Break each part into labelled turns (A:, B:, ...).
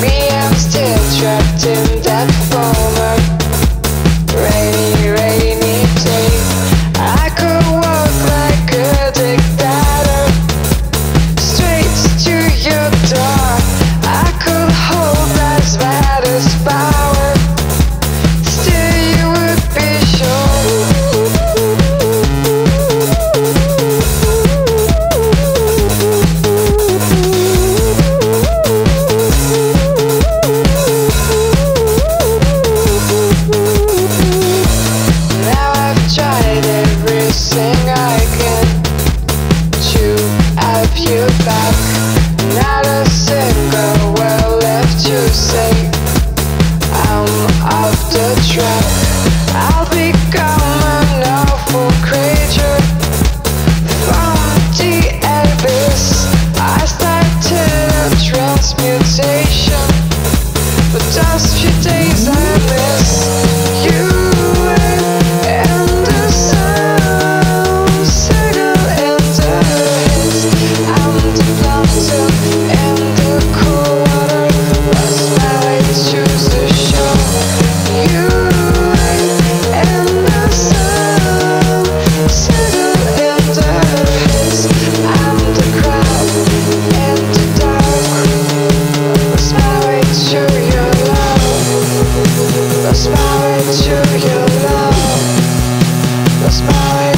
A: Me, I'm still trapped you back. Not a single word left to say. I'm off the track.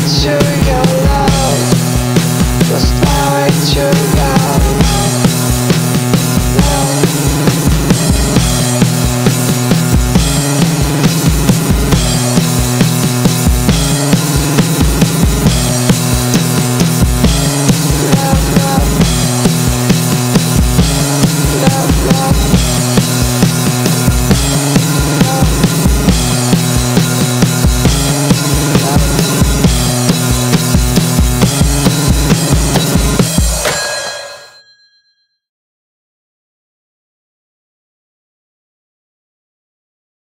A: sure.